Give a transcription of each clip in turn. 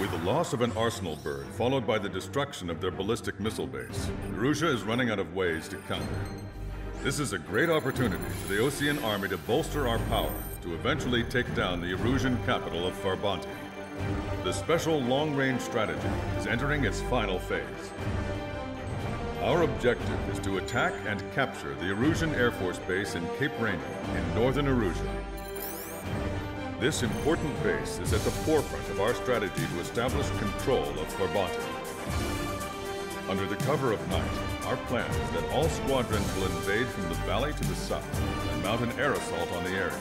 With the loss of an arsenal bird, followed by the destruction of their ballistic missile base, Erusea is running out of ways to counter. This is a great opportunity for the Osean army to bolster our power to eventually take down the Erusean capital of Farbanti. The special long-range strategy is entering its final phase. Our objective is to attack and capture the Erusean Air Force Base in Cape Rainy in northern Erusea. This important base is at the forefront of our strategy to establish control of Farbanti. Under the cover of night, our plan is that all squadrons will invade from the valley to the south and mount an air assault on the area.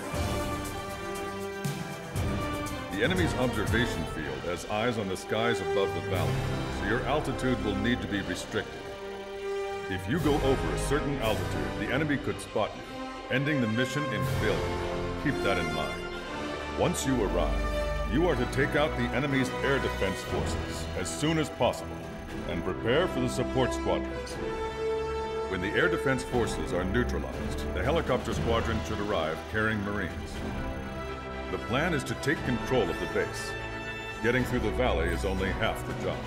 The enemy's observation field has eyes on the skies above the valley, so your altitude will need to be restricted. If you go over a certain altitude, the enemy could spot you, ending the mission in failure. Keep that in mind. Once you arrive, you are to take out the enemy's air defense forces as soon as possible and prepare for the support squadrons. When the air defense forces are neutralized, the helicopter squadron should arrive carrying Marines. The plan is to take control of the base. Getting through the valley is only half the job.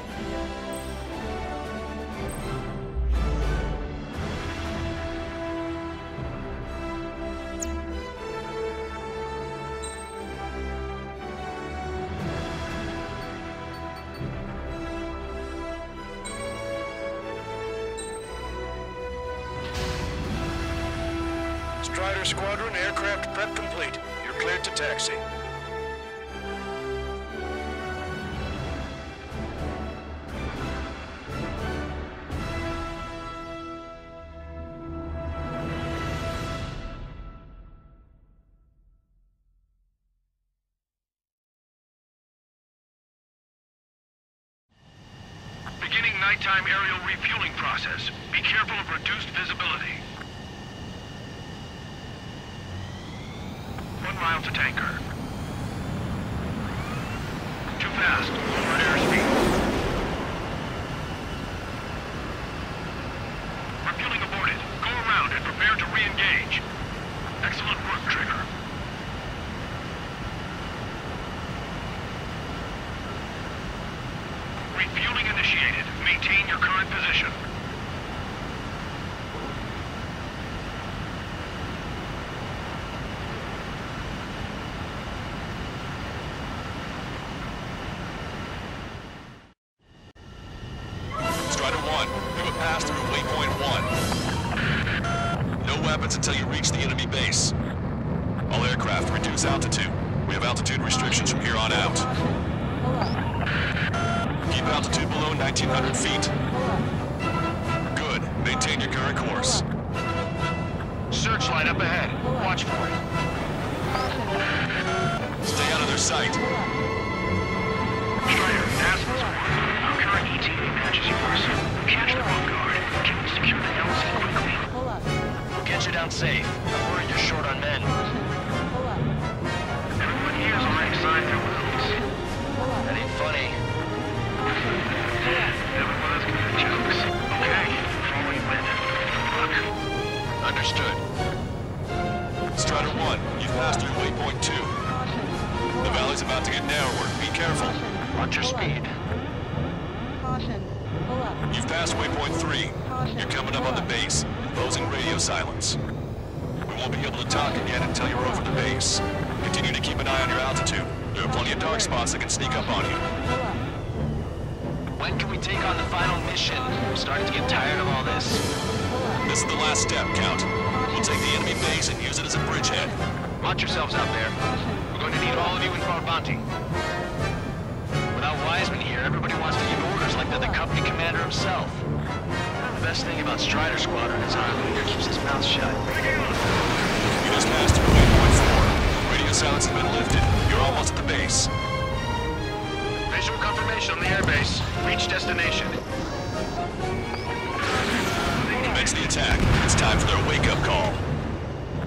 Strider Squadron, aircraft prep complete. You're cleared to taxi. Beginning nighttime aerial refueling process. Be careful of reduced visibility. Tanker. Too fast. Lower airspeed. Refueling aborted. Go around and prepare to re-engage. Excellent work, Trigger. Refueling initiated. Maintain your current position. Strider 1, you have passed through waypoint 1. No weapons until you reach the enemy base. All aircraft, reduce altitude. We have altitude restrictions from here on out. Keep altitude below 1,900 feet. Good. Maintain your current course. Searchlight up ahead. Watch for it. Stay out of their sight. Down safe. I'm worried you're short on men. Everyone here has already signed their wills. That ain't funny. Never was good at jokes. Okay, follow you in. Good luck. Understood. Strider 1, you've passed through waypoint 2. The valley's about to get narrower. Be careful. Watch your speed. Caution. Pull up. You've passed waypoint 3. You're coming up on the base, imposing radio silence. Won't be able to talk again until you're over the base. Continue to keep an eye on your altitude. There are plenty of dark spots that can sneak up on you. When can we take on the final mission? I'm starting to get tired of all this. This is the last step, Count. We'll take the enemy base and use it as a bridgehead. Watch yourselves out there. We're going to need all of you in Farbanti. Without Wiseman here, everybody wants to give orders like they're the company commander himself. The best thing about Strider Squadron is our leader keeps his mouth shut. Almost at the base. Visual confirmation on the airbase. Reach destination. Commence the attack. It's time for their wake-up call.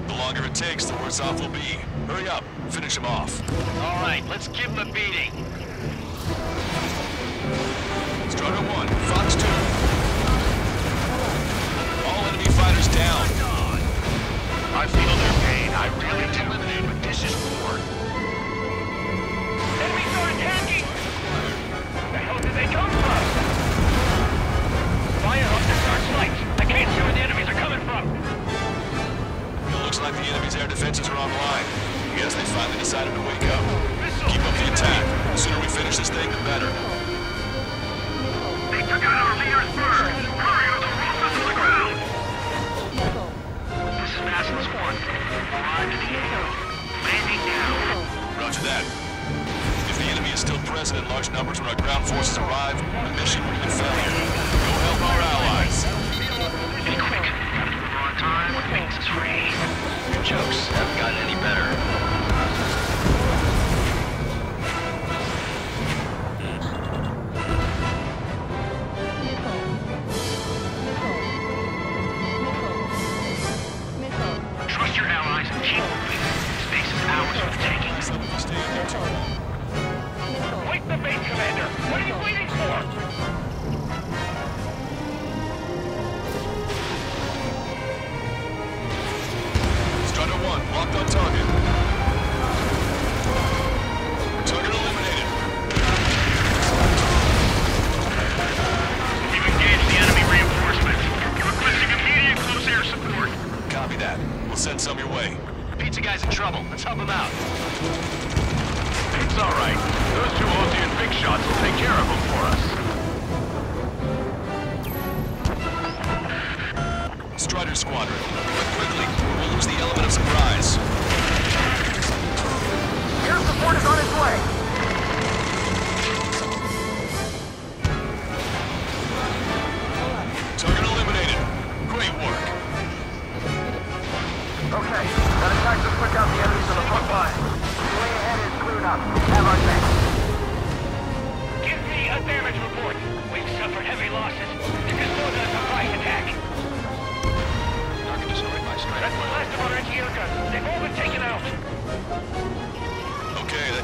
The longer it takes, the worse off we'll be. Hurry up. Finish them off. All right, let's give him a beating. Looks like the enemy's air defenses are online. Yes, they finally decided to wake up. Keep up the attack. The sooner we finish this thing, the better. They took out our leader's bird. Hurry or they'll roll us to the ground. This is Nationals 1. Arrived at the AO. Landing now. Roger that. If the enemy is still present in large numbers when our ground forces arrive, the mission will be a failure. Go help our allies. Be quick. On Time, things is free jokes have gotten any better. Trust your allies. Space is ours for the taking. The base commander! What are you waiting for? target. Target eliminated. We've engaged the enemy reinforcements. Requesting immediate close air support. Copy that. We'll send some your way. Pizza guy's in trouble. Let's help him out.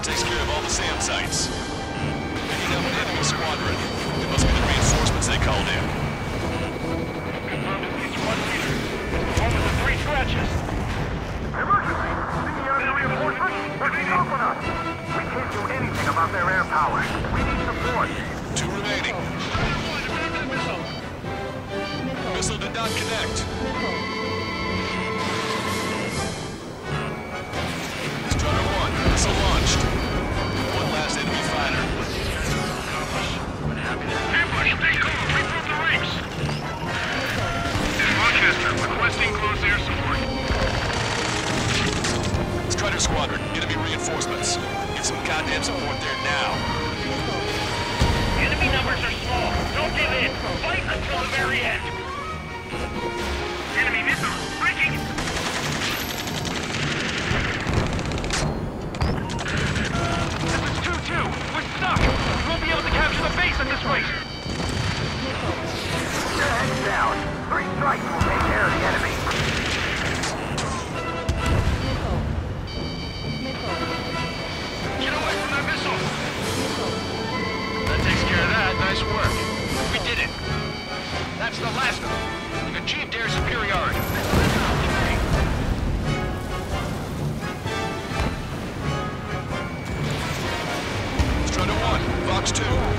Takes care of all the SAM sites. Picking up an enemy squadron. It must be the reinforcements they called in. Confirmed at least one leader. One with the three scratches. Emergency! Seniority reinforcements are being! We can't do anything about their air power. We need support. Two remaining. Missile did not connect. That's the last of them. We've achieved air superiority. Strider 1, Fox 2.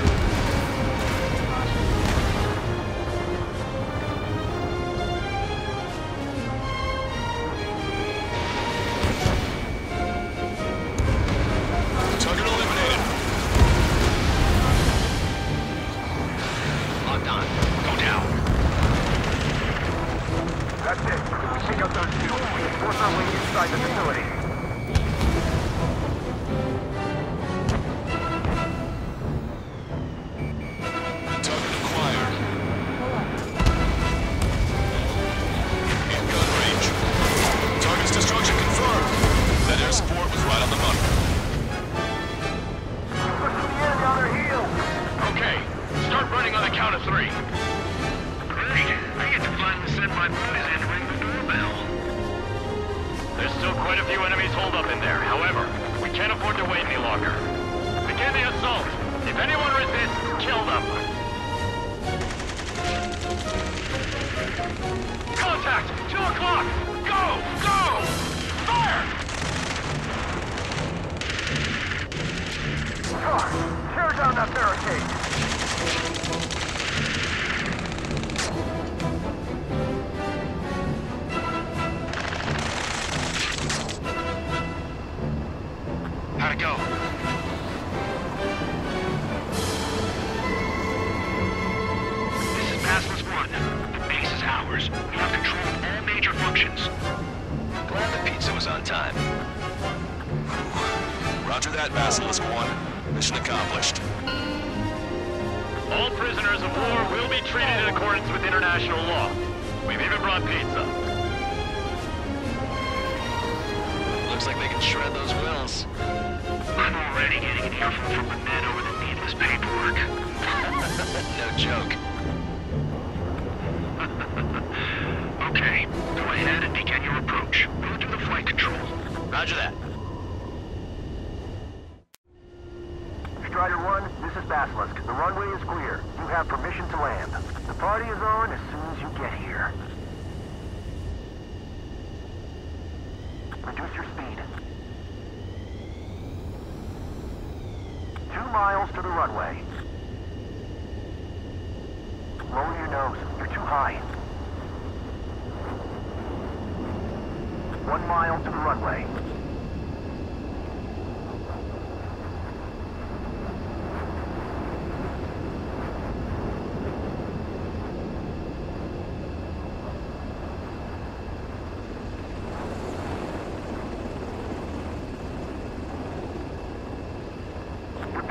transport to Waveney Locker. Begin the assault. If anyone resists, kill them. Contact! Two o'clock! Go! Go! Fire! Tear down that barricade! one. Mission accomplished. All prisoners of war will be treated in accordance with international law. We've even brought pizza. Looks like they can shred those wills. I'm already getting an earful from the men over the needless paperwork. no joke. okay, go ahead and begin your approach. Go do the flight control. Roger that. two miles to the runway. Lower your nose. You're too high. One mile to the runway.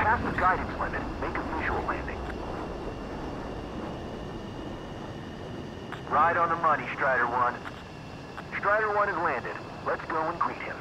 Guidance limit. Make a visual landing. Ride on the money, Strider 1. Strider 1 has landed. Let's go and greet him.